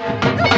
Come